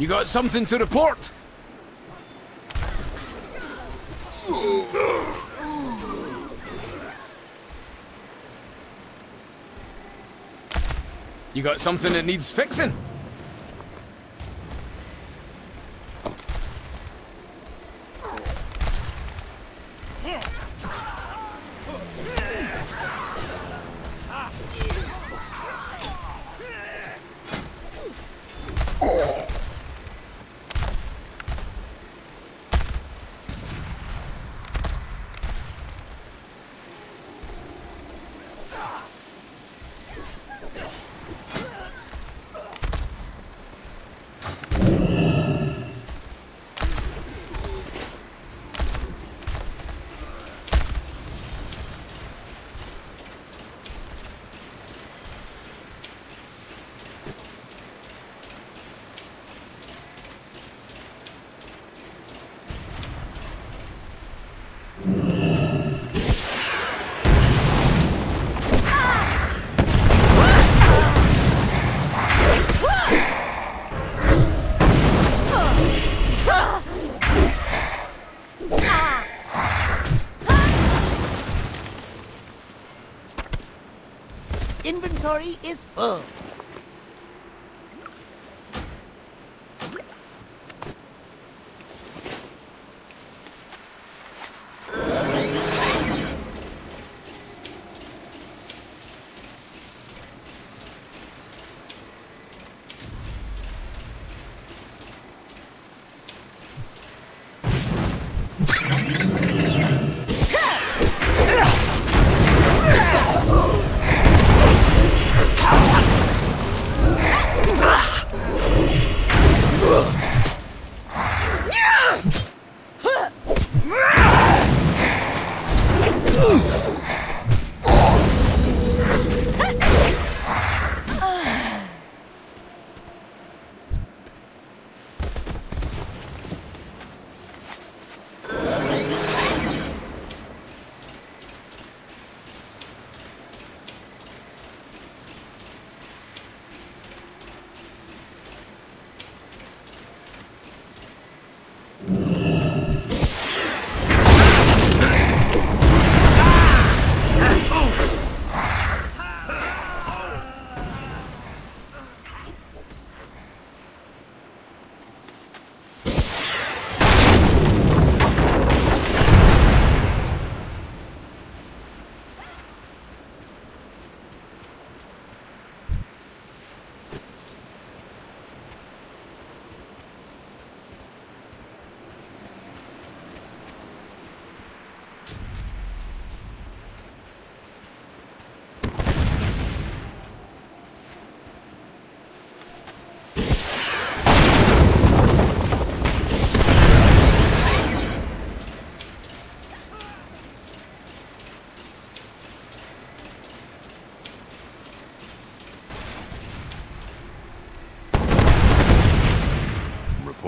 You got something to report? You got something that needs fixing? Inventory is full. Ooh.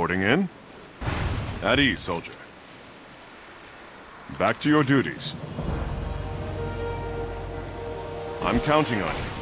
Reporting in. At ease, soldier. Back to your duties. I'm counting on you.